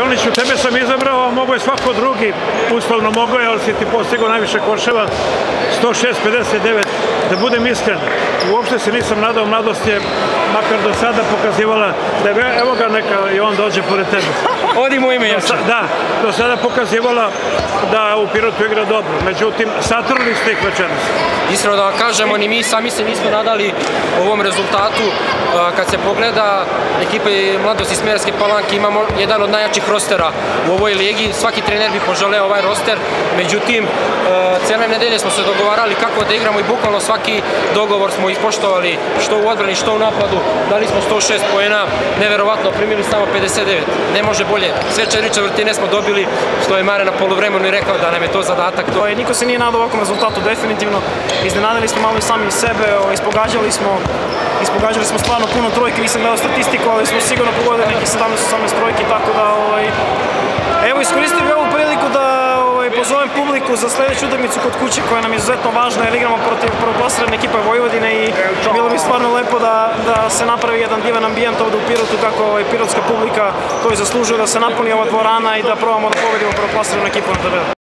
Đoniću, tebe sam izabrao, a mogo je svako drugi, uslovno mogo je, ali si ti postigao najviše koševa, 106-59, da budem iskren, uopšte se nisam nadao, mladost je, makar do sada pokazivala da je, evo ga neka i on dođe pored tebe. Odimo ime jače. Da, do sada pokazivala da u Pirotu igra dobro, međutim, satrli ste ih večeras. Iskreno da kažemo, ni mi sami se nismo nadali ovom rezultatu. Kad se pogleda ekipe Mladosti Smerske Palanke, imamo jedan od najjačih rostera u ovoj ligi. Svaki trener bi poželeo ovaj roster, međutim, cijele nedelje smo se dogovarali kako da igramo i bukvalno svaki dogovor smo ispoštovali, što u odbrani, što u napadu. Dali smo 106 poena, neverovatno, primili samo 59. Ne može bolje. Sve čeriče vrtine smo dobili, što je Mare na polovremenu i rekao da nam je to zadatak. To je, niko se nije nadao ovakvom rezultatu, definitivno. Iznenadili smo malo i sami sebe, ispogađali smo, ispogađali smo stvarno puno trojke, nisam gledao statistiku, ali smo sigurno pogodili neki 17-18 trojki, tako da ovaj, evo iskoristio publiku za sledeću utakmicu kod kuće koja nam je izuzetno važna jer igramo protiv prvoplasirane ekipe Vojvodine i bilo bi stvarno lepo da, da se napravi jedan divan ambijent ovde u Pirotu kako ovaj, pirotska publika to je zaslužuje da se napuni ova dvorana i da probamo da pobedimo prvoplasiranu ekipu na tabelu.